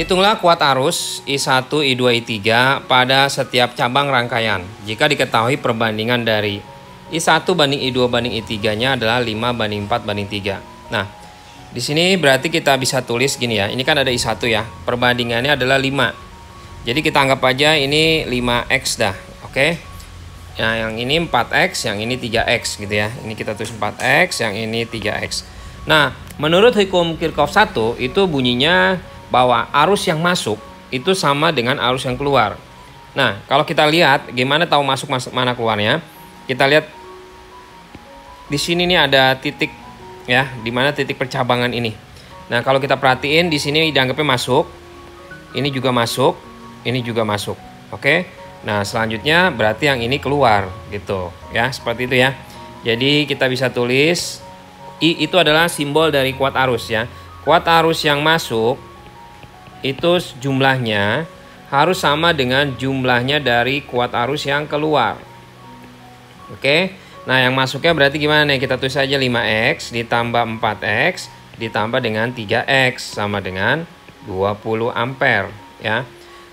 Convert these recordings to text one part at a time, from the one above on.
Hitunglah kuat arus I1, I2, I3 pada setiap cabang rangkaian. Jika diketahui perbandingan dari I1 banding I2 banding I3-nya adalah 5 banding 4 banding 3. Nah, di sini berarti kita bisa tulis gini ya. Ini kan ada I1 ya. Perbandingannya adalah 5. Jadi kita anggap aja ini 5X dah. Oke. Nah, yang ini 4X, yang ini 3X gitu ya. Ini kita tulis 4X, yang ini 3X. Nah, menurut hukum Kirchhoff 1 itu bunyinya bahwa arus yang masuk itu sama dengan arus yang keluar. Nah, kalau kita lihat gimana tahu masuk masuk mana keluarnya? Kita lihat di sini nih ada titik ya, di mana titik percabangan ini. Nah, kalau kita perhatiin di sini dianggapnya masuk. Ini juga masuk, ini juga masuk. Oke. Nah, selanjutnya berarti yang ini keluar gitu ya, seperti itu ya. Jadi kita bisa tulis I itu adalah simbol dari kuat arus ya. Kuat arus yang masuk itu jumlahnya harus sama dengan jumlahnya dari kuat arus yang keluar. Oke. Nah, yang masuknya berarti gimana nih? Kita tulis saja 5x ditambah 4x ditambah dengan 3x sama dengan 20 ampere ya.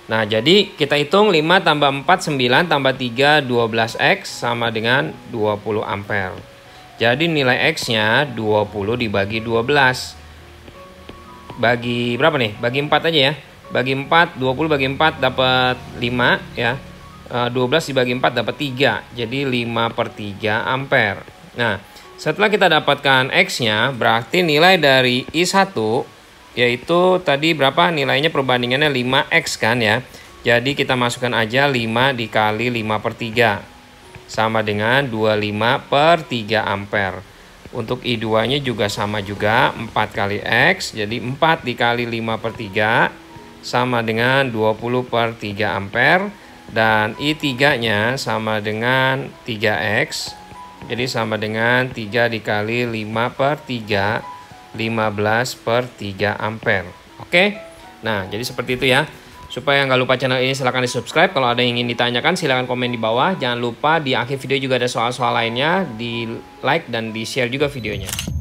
Nah, jadi kita hitung 5 tambah 4 9 tambah 3 12x sama dengan 20 ampere. Jadi nilai x-nya 20 dibagi 12 bagi berapa nih? Bagi 4 aja ya. Bagi 4, 20 bagi 4 dapat 5 ya. 12 eh, dibagi 4 dapat 3. Jadi 5 per 3 ampere. Nah, setelah kita dapatkan X-nya, berarti nilai dari I1 yaitu tadi berapa nilainya perbandingannya 5X kan ya. Jadi kita masukkan aja 5 dikali 5 per 3. Sama dengan 25 per 3 ampere. Untuk I2-nya juga sama juga 4 kali X. Jadi 4 dikali 5 per 3 sama dengan 20 per 3 ampere. Dan I3-nya sama dengan 3X. Jadi sama dengan 3 dikali 5 per 3, 15 per 3 ampere. Oke? Nah, jadi seperti itu ya. Supaya nggak lupa channel ini silahkan di subscribe. Kalau ada yang ingin ditanyakan silahkan komen di bawah. Jangan lupa di akhir video juga ada soal-soal lainnya. Di like dan di share juga videonya.